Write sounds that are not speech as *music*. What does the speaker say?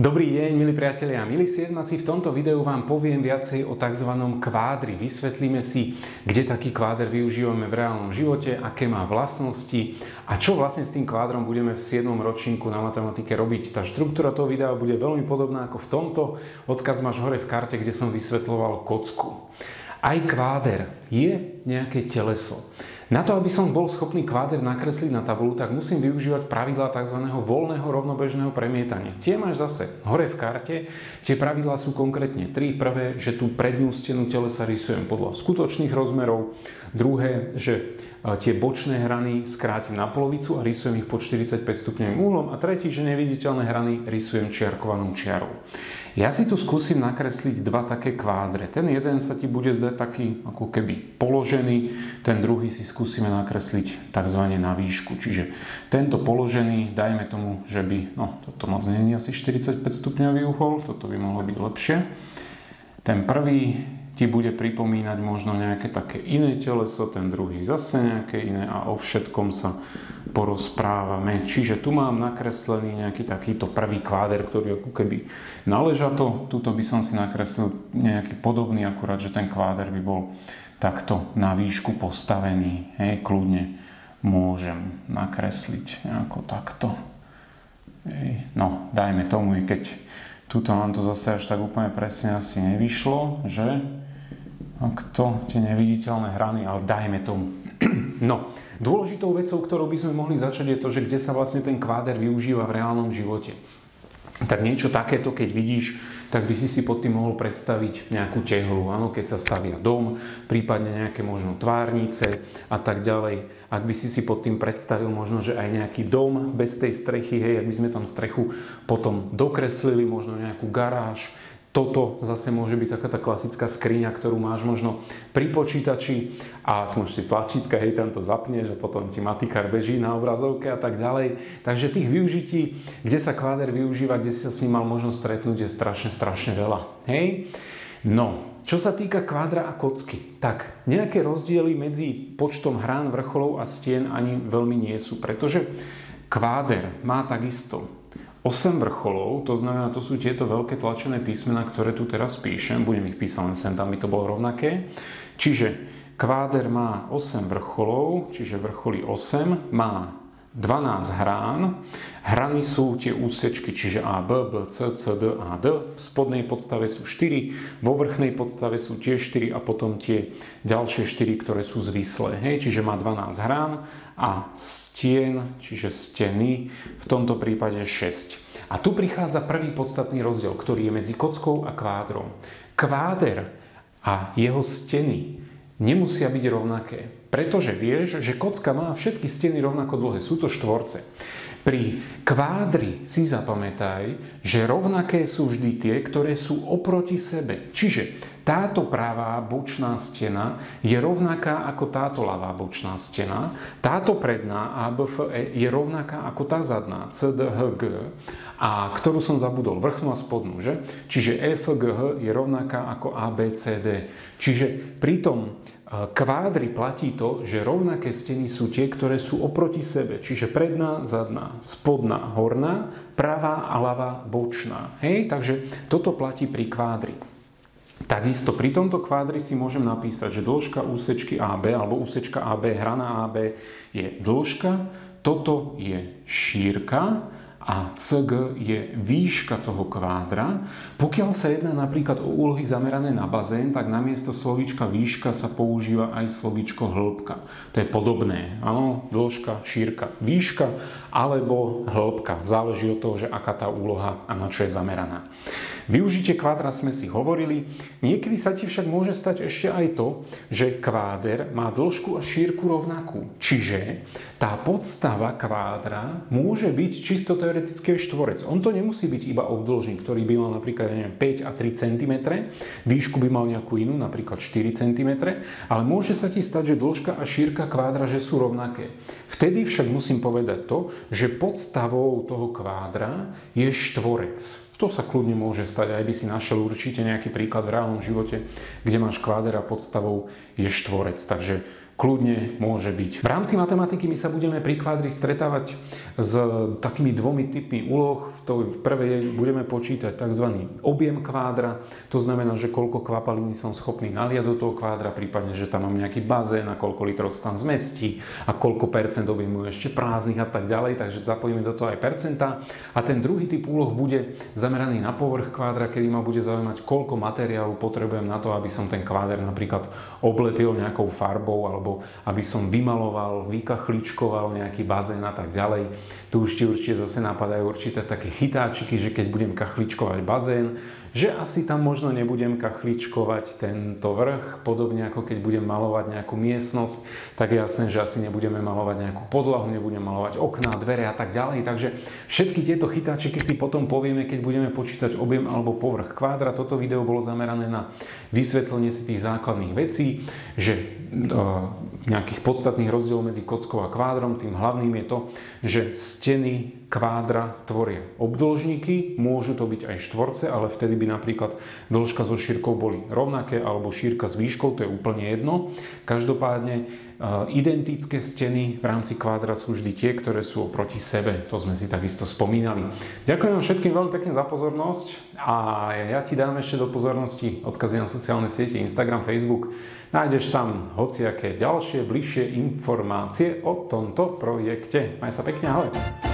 Dobrý deň, milí priatelia a milí siedmaci. V tomto videu vám poviem viacej o tzv. kvádri. Vysvetlíme si, kde taký kváder využívame v reálnom živote, aké má vlastnosti a čo vlastne s tým kvádrom budeme v 7. ročníku na matematike robiť. Tá štruktúra toho videa bude veľmi podobná ako v tomto. Odkaz máš hore v karte, kde som vysvetloval kocku. Aj kváder je nejaké teleso. Na to, aby som bol schopný kváder nakresliť na tabulu, tak musím využívať pravidlá tzv. voľného rovnobežného premietania. Tie máš zase hore v karte. Tie pravidlá sú konkrétne tri. Prvé, že tú prednú stenu telesa rysujem podľa skutočných rozmerov. Druhé, že e, tie bočné hrany skrátim na polovicu a rysujem ich pod 45 stupňovým úhlom. A tretí, že neviditeľné hrany rysujem čiarkovanou čiarou. Ja si tu skúsim nakresliť dva také kvádre. Ten jeden sa ti bude zdať taký ako keby položený, ten druhý si skúsime nakresliť tzv. na výšku. Čiže tento položený, dajme tomu, že by, no toto moc nie je asi 45 stupňový uhol, toto by mohlo byť lepšie. Ten prvý ti bude pripomínať možno nejaké také iné teleso, ten druhý zase nejaké iné a o všetkom sa porozprávame. Čiže tu mám nakreslený nejaký takýto prvý kváder, ktorý ako keby to. Tuto by som si nakreslil nejaký podobný, akurát, že ten kváder by bol takto na výšku postavený. Hej, kľudne môžem nakresliť nejako takto. Hej. No, dajme tomu, i keď tuto nám to zase až tak úplne presne asi nevyšlo, že to tie neviditeľné hrany, ale dajme tomu. *clears throat* No, dôležitou vecou, ktorou by sme mohli začať, je to, že kde sa vlastne ten kváder využíva v reálnom živote. Tak niečo takéto, keď vidíš, tak by si si pod tým mohol predstaviť nejakú tehlu, áno, keď sa stavia dom, prípadne nejaké možno tvárnice a tak ďalej. Ak by si si pod tým predstavil možno, že aj nejaký dom bez tej strechy, hej, ak by sme tam strechu potom dokreslili, možno nejakú garáž, toto zase môže byť taká tá klasická skriňa, ktorú máš možno pri počítači a tu máš tlačítka, hej, tam to zapneš a potom ti matikár beží na obrazovke a tak ďalej. Takže tých využití, kde sa kváder využíva, kde si sa s ním mal možnosť stretnúť, je strašne, strašne veľa. Hej? No, čo sa týka kvádra a kocky, tak nejaké rozdiely medzi počtom hrán, vrcholov a stien ani veľmi nie sú, pretože kváder má takisto 8 vrcholov, to znamená, to sú tieto veľké tlačené písmena, ktoré tu teraz píšem, budem ich písať len sem, tam by to bolo rovnaké. Čiže kváder má 8 vrcholov, čiže vrcholy 8, má 12 hrán. Hrany sú tie úsečky, čiže A, B, B, C, C, D a D. V spodnej podstave sú 4, vo vrchnej podstave sú tiež 4 a potom tie ďalšie 4, ktoré sú zvislé. Hej? Čiže má 12 hrán a stien, čiže steny, v tomto prípade 6. A tu prichádza prvý podstatný rozdiel, ktorý je medzi kockou a kvádrom. Kváder a jeho steny nemusia byť rovnaké, pretože vieš, že kocka má všetky steny rovnako dlhé, sú to štvorce. Pri kvádri si zapamätaj, že rovnaké sú vždy tie, ktoré sú oproti sebe. Čiže táto pravá bočná stena je rovnaká ako táto ľavá bočná stena. Táto predná ABFE je rovnaká ako tá zadná CDHG, a ktorú som zabudol, vrchnú a spodnú, že? Čiže EFGH je rovnaká ako ABCD. Čiže pri tom kvádri platí to, že rovnaké steny sú tie, ktoré sú oproti sebe. Čiže predná, zadná, spodná, horná, pravá a ľavá bočná. Hej, takže toto platí pri kvádri. Takisto pri tomto kvádri si môžem napísať, že dĺžka úsečky AB alebo úsečka AB, hrana AB je dĺžka, toto je šírka a CG je výška toho kvádra. Pokiaľ sa jedná napríklad o úlohy zamerané na bazén, tak namiesto slovíčka výška sa používa aj slovíčko hĺbka. To je podobné. Áno, dĺžka, šírka, výška alebo hĺbka. Záleží od toho, že aká tá úloha a na čo je zameraná. Využitie kvádra sme si hovorili. Niekedy sa ti však môže stať ešte aj to, že kváder má dĺžku a šírku rovnakú. Čiže tá podstava kvádra môže byť čisto teoretický štvorec. On to nemusí byť iba obdĺžnik, ktorý by mal napríklad neviem, 5 a 3 cm, výšku by mal nejakú inú, napríklad 4 cm, ale môže sa ti stať, že dĺžka a šírka kvádra že sú rovnaké. Vtedy však musím povedať to, že podstavou toho kvádra je štvorec. To sa kľudne môže stať, aj by si našiel určite nejaký príklad v reálnom živote, kde máš kváder a podstavou je štvorec. Takže kľudne môže byť. V rámci matematiky my sa budeme pri kvádri stretávať s takými dvomi typmi úloh. V prvej budeme počítať tzv. objem kvádra, to znamená, že koľko kvapaliny som schopný naliať do toho kvádra, prípadne, že tam mám nejaký bazén a koľko litrov sa tam zmestí a koľko percent objemu ešte prázdnych a tak ďalej, takže zapojíme do toho aj percenta. A ten druhý typ úloh bude zameraný na povrch kvádra, kedy ma bude zaujímať, koľko materiálu potrebujem na to, aby som ten kváder napríklad oblepil nejakou farbou alebo aby som vymaloval, vykachličkoval nejaký bazén a tak ďalej. Tu už ti určite zase napadajú určité také chytáčiky, že keď budem kachličkovať bazén, že asi tam možno nebudem kachličkovať tento vrch, podobne ako keď budem malovať nejakú miestnosť, tak je jasné, že asi nebudeme malovať nejakú podlahu, nebudem malovať okná, dvere a tak ďalej. Takže všetky tieto chytáčiky si potom povieme, keď budeme počítať objem alebo povrch kvádra. Toto video bolo zamerané na vysvetlenie si tých základných vecí, že e, nejakých podstatných rozdielov medzi kockou a kvádrom. Tým hlavným je to, že steny kvádra tvoria obdĺžniky, môžu to byť aj štvorce, ale vtedy by napríklad dĺžka so šírkou boli rovnaké, alebo šírka s výškou, to je úplne jedno. Každopádne e, identické steny v rámci kvádra sú vždy tie, ktoré sú oproti sebe. To sme si takisto spomínali. Ďakujem vám všetkým veľmi pekne za pozornosť a ja ti dám ešte do pozornosti odkazy na sociálne siete Instagram, Facebook. Nájdeš tam hociaké ďalšie, bližšie informácie o tomto projekte. Maj sa pekne, ahoj!